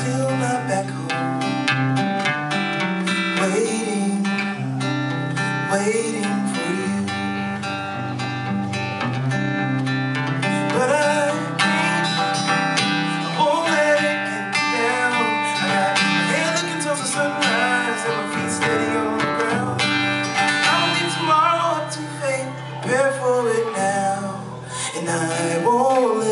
still not back home. Waiting, waiting for you. But I I won't let it get down. I got my hair looking towards the sunrise And my feet steady on the ground. I don't need tomorrow up to fate Prepare for it now. And I won't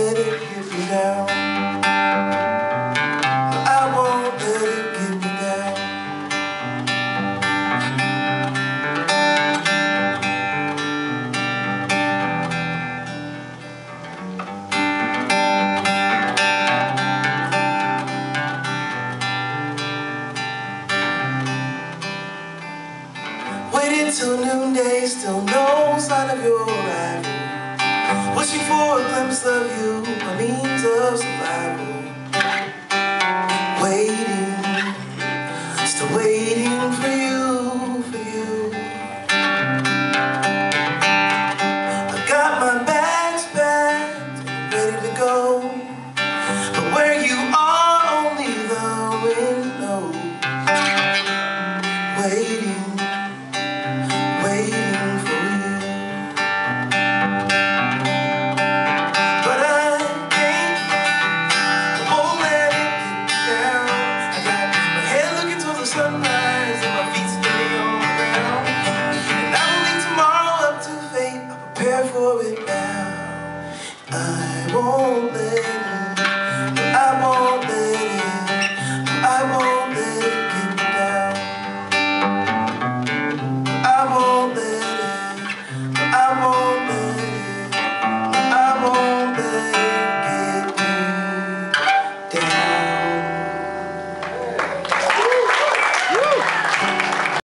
waited till noonday, still no sign of your arrival. Wishing for a glimpse of you. care for it now. I won't let it. I won't let it. I won't let it get me down. I won't let it. I won't let it. I won't let it get me down.